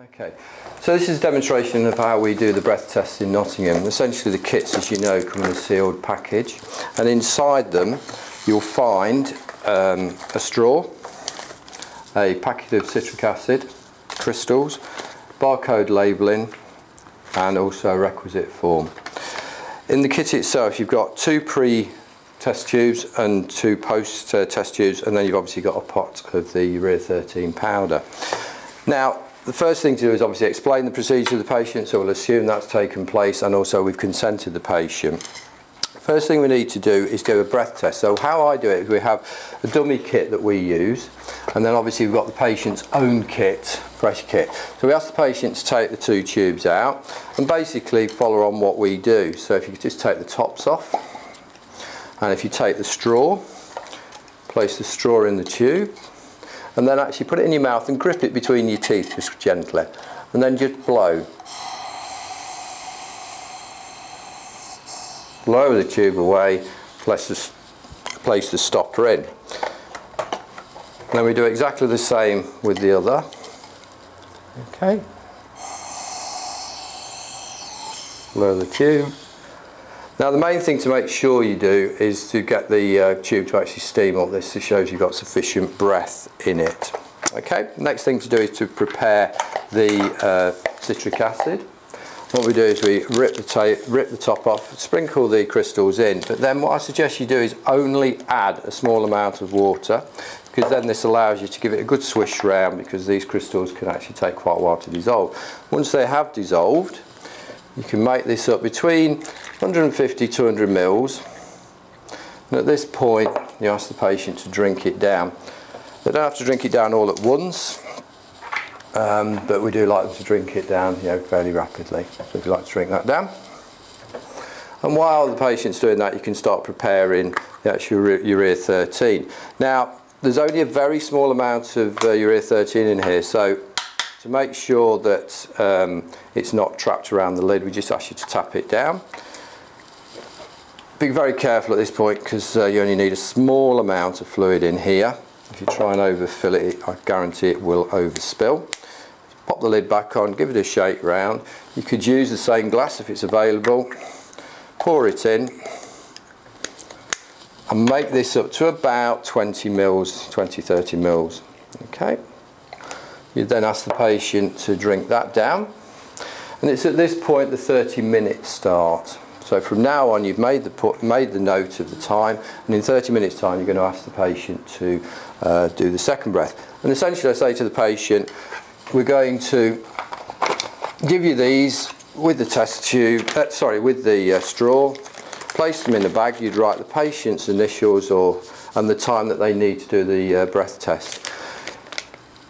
Okay, so this is a demonstration of how we do the breath test in Nottingham. Essentially the kits, as you know, come in a sealed package and inside them you'll find um, a straw, a packet of citric acid, crystals, barcode labelling and also a requisite form. In the kit itself you've got two pre test tubes and two post uh, test tubes and then you've obviously got a pot of the Urea 13 powder. Now the first thing to do is obviously explain the procedure to the patient, so we'll assume that's taken place and also we've consented the patient. First thing we need to do is do a breath test. So how I do it is we have a dummy kit that we use and then obviously we've got the patient's own kit, fresh kit. So we ask the patient to take the two tubes out and basically follow on what we do. So if you just take the tops off and if you take the straw, place the straw in the tube and then actually put it in your mouth and grip it between your teeth just gently and then just blow. Blow the tube away, place the, place the stopper in. Then we do exactly the same with the other. Okay. Blow the tube. Now the main thing to make sure you do is to get the uh, tube to actually steam up this. This shows you've got sufficient breath in it. Okay, next thing to do is to prepare the uh, citric acid. What we do is we rip the, rip the top off, sprinkle the crystals in, but then what I suggest you do is only add a small amount of water because then this allows you to give it a good swish round because these crystals can actually take quite a while to dissolve. Once they have dissolved, you can make this up between 150 200 mils. And at this point you ask the patient to drink it down. They don't have to drink it down all at once um, but we do like them to drink it down you know fairly rapidly. So if you like to drink that down. And while the patient's doing that you can start preparing the actual urea 13 now there's only a very small amount of uh, urea 13 in here so to make sure that um, it's not trapped around the lid, we just ask you to tap it down. Be very careful at this point because uh, you only need a small amount of fluid in here. If you try and overfill it, I guarantee it will overspill. Pop the lid back on, give it a shake round. You could use the same glass if it's available. Pour it in and make this up to about 20 mils, 20, 30 mils. Okay. You then ask the patient to drink that down. And it's at this point the 30 minutes start. So from now on you've made the, put, made the note of the time and in 30 minutes time you're going to ask the patient to uh, do the second breath. And essentially I say to the patient, we're going to give you these with the test tube, uh, sorry, with the uh, straw, place them in a bag, you'd write the patient's initials or and the time that they need to do the uh, breath test.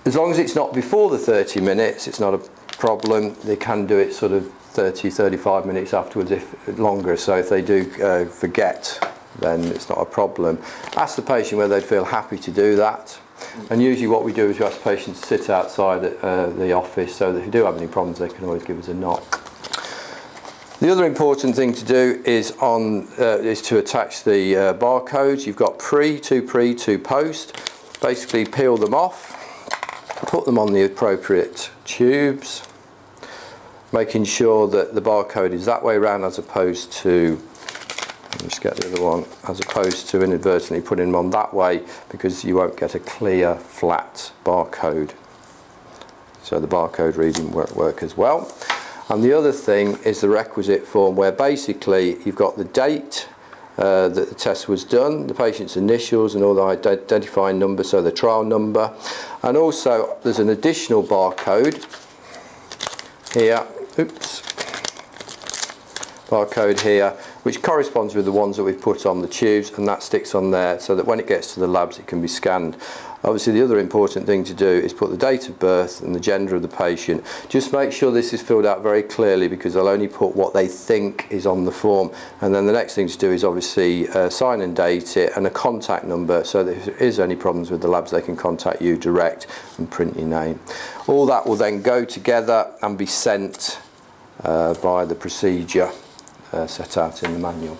As long as it's not before the 30 minutes, it's not a problem. They can do it sort of 30, 35 minutes afterwards if longer. So if they do uh, forget, then it's not a problem. Ask the patient whether they'd feel happy to do that. And usually what we do is we ask patients to sit outside uh, the office so that if you do have any problems, they can always give us a knock. The other important thing to do is on uh, is to attach the uh, barcodes. You've got pre, two pre, two post. Basically peel them off put them on the appropriate tubes, making sure that the barcode is that way around as opposed to just get the other one as opposed to inadvertently putting them on that way because you won't get a clear flat barcode. So the barcode reading won't work as well. And the other thing is the requisite form where basically you've got the date uh, that the test was done, the patient's initials and all the identifying number, so the trial number. And also there's an additional barcode here, oops, barcode here, which corresponds with the ones that we've put on the tubes and that sticks on there so that when it gets to the labs it can be scanned. Obviously the other important thing to do is put the date of birth and the gender of the patient. Just make sure this is filled out very clearly because they'll only put what they think is on the form and then the next thing to do is obviously uh, sign and date it and a contact number so that if there is any problems with the labs they can contact you direct and print your name. All that will then go together and be sent uh, via the procedure uh, set out in the manual.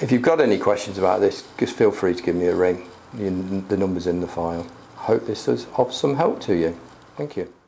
If you've got any questions about this, just feel free to give me a ring the numbers in the file. Hope this is of some help to you. Thank you.